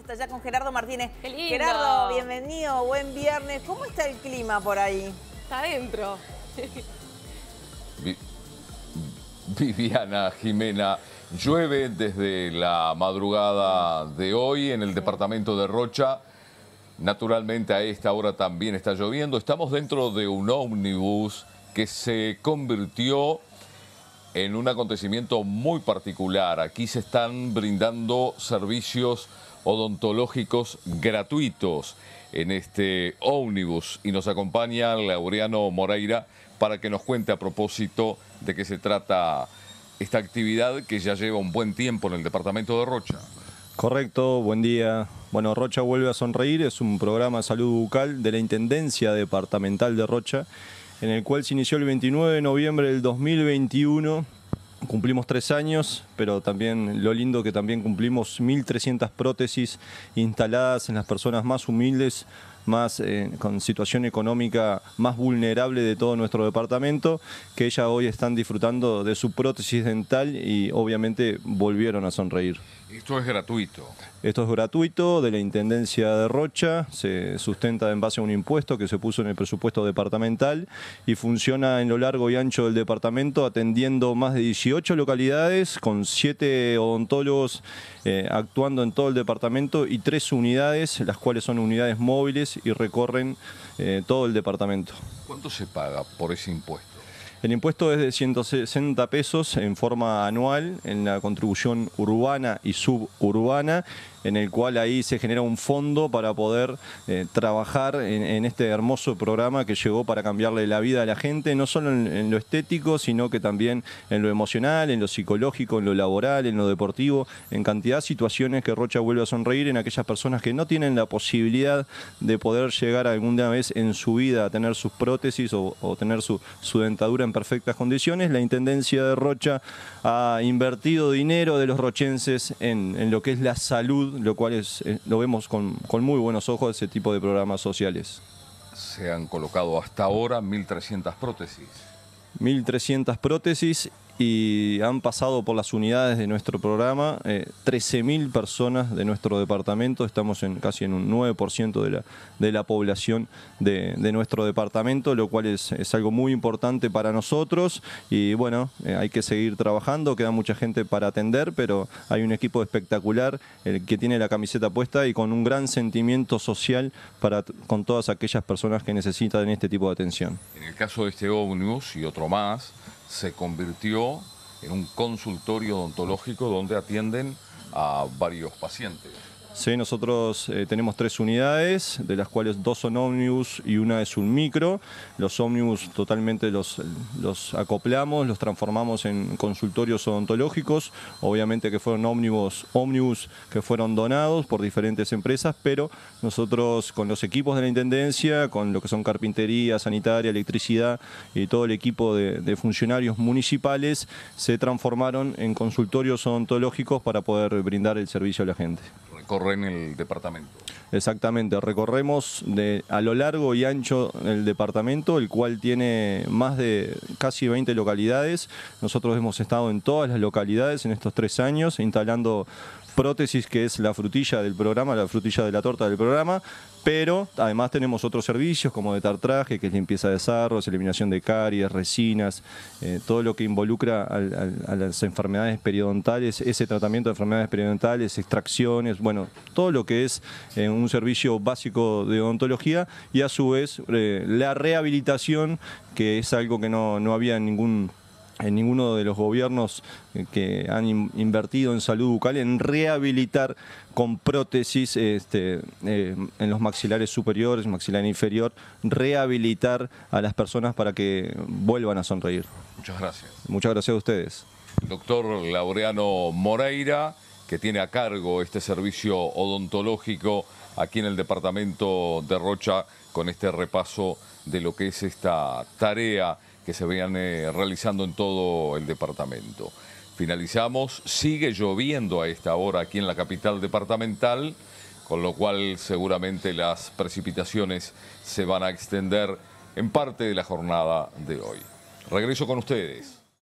hasta allá con Gerardo Martínez. Qué lindo. Gerardo, bienvenido, buen viernes. ¿Cómo está el clima por ahí? Está adentro. Vi- Viviana Jimena, llueve desde la madrugada de hoy en el departamento de Rocha. Naturalmente a esta hora también está lloviendo. Estamos dentro de un ómnibus que se convirtió en un acontecimiento muy particular. Aquí se están brindando servicios odontológicos gratuitos en este ómnibus y nos acompaña Laureano Moreira para que nos cuente a propósito de qué se trata esta actividad que ya lleva un buen tiempo en el departamento de Rocha. Correcto, buen día. Bueno, Rocha vuelve a sonreír, es un programa de salud bucal de la Intendencia Departamental de Rocha, en el cual se inició el 29 de noviembre del 2021. Cumplimos tres años, pero también lo lindo que también cumplimos 1.300 prótesis instaladas en las personas más humildes, más eh, con situación económica más vulnerable de todo nuestro departamento, que ellas hoy están disfrutando de su prótesis dental y obviamente volvieron a sonreír. Esto es gratuito. Esto es gratuito de la Intendencia de Rocha, se sustenta en base a un impuesto que se puso en el presupuesto departamental y funciona en lo largo y ancho del departamento atendiendo más de 18 localidades con 7 odontólogos eh, actuando en todo el departamento y tres unidades, las cuales son unidades móviles y recorren eh, todo el departamento. ¿Cuánto se paga por ese impuesto? El impuesto es de 160 pesos en forma anual en la contribución urbana y suburbana, en el cual ahí se genera un fondo para poder eh, trabajar en, este hermoso programa que llegó para cambiarle la vida a la gente, no solo en, lo estético, sino que también en lo emocional, en lo psicológico, en lo laboral, en lo deportivo, en cantidad de situaciones que Rocha vuelve a sonreír en aquellas personas que no tienen la posibilidad de poder llegar alguna vez en su vida a tener sus prótesis o, o tener su, su dentadura en perfectas condiciones. La Intendencia de Rocha ha invertido dinero de los rochenses en, en lo que es la salud, lo cual es, eh, lo vemos con, con muy buenos ojos ese tipo de programas sociales. Se han colocado hasta ahora 1.300 prótesis. 1.300 prótesis y han pasado por las unidades de nuestro programa eh, 13.000 personas de nuestro departamento. Estamos en casi en un 9% de la, de la población de, de nuestro departamento, lo cual es, es algo muy importante para nosotros. Y bueno, eh, hay que seguir trabajando, queda mucha gente para atender, pero hay un equipo espectacular el que tiene la camiseta puesta y con un gran sentimiento social para, con todas aquellas personas que necesitan este tipo de atención. En el caso de este ómnibus y otro más, se convirtió en un consultorio odontológico donde atienden a varios pacientes. Sí, nosotros eh, tenemos tres unidades, de las cuales dos son ómnibus y una es un micro. Los ómnibus totalmente los, acoplamos, los transformamos en consultorios odontológicos. Obviamente que fueron ómnibus, ómnibus que fueron donados por diferentes empresas, pero nosotros con los equipos de la Intendencia, con lo que son carpintería, sanitaria, electricidad y todo el equipo de funcionarios municipales, se transformaron en consultorios odontológicos para poder brindar el servicio a la gente. Recorren el departamento. Exactamente, recorremos de, a lo largo y ancho el departamento, el cual tiene más de casi 20 localidades. Nosotros hemos estado en todas las localidades en estos tres años, instalando prótesis, que es la frutilla del programa, la frutilla de la torta del programa, pero además tenemos otros servicios como de tartraje, que es limpieza de sarros, eliminación de caries, resinas, eh, todo lo que involucra al- a las enfermedades periodontales, ese tratamiento de enfermedades periodontales, extracciones, bueno, todo lo que es eh, un servicio básico de odontología y a su vez eh, la rehabilitación, que es algo que no, no había ningún en ninguno de los gobiernos eh, que han in- invertido en salud bucal en rehabilitar con prótesis este, eh, en los maxilares superiores, maxilar inferior, rehabilitar a las personas para que vuelvan a sonreír. Muchas gracias. Muchas gracias a ustedes. El doctor Laureano Moreira, que tiene a cargo este servicio odontológico aquí en el departamento de Rocha, con este repaso de lo que es esta tarea que se viene realizando en todo el departamento. Finalizamos, sigue lloviendo a esta hora aquí en la capital departamental, con lo cual seguramente las precipitaciones se van a extender en parte de la jornada de hoy. Regreso con ustedes.